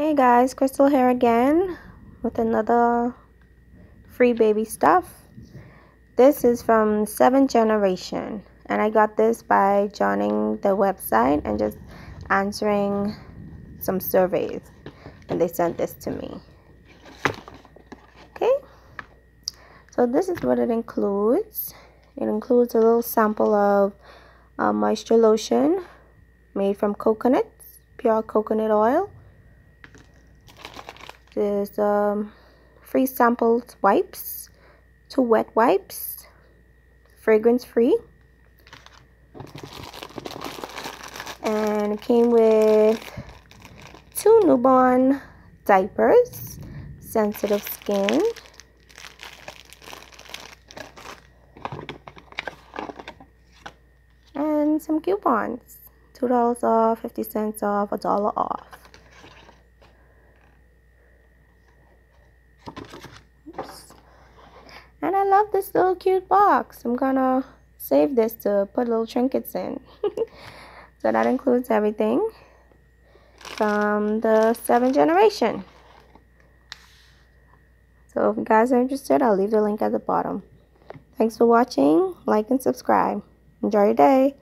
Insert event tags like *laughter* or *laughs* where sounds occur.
Hey guys, Crystal here again with another free baby stuff. This is from 7th Generation and I got this by joining the website and just answering some surveys and they sent this to me. Okay, so this is what it includes. It includes a little sample of uh, moisture lotion made from coconuts, pure coconut oil there's um, free sampled wipes, two wet wipes, fragrance free. And it came with two newborn diapers, sensitive skin. And some coupons, $2 off, 50 cents off, a dollar off. And I love this little cute box. I'm gonna save this to put little trinkets in. *laughs* so that includes everything from the 7th generation. So if you guys are interested, I'll leave the link at the bottom. Thanks for watching. Like and subscribe. Enjoy your day.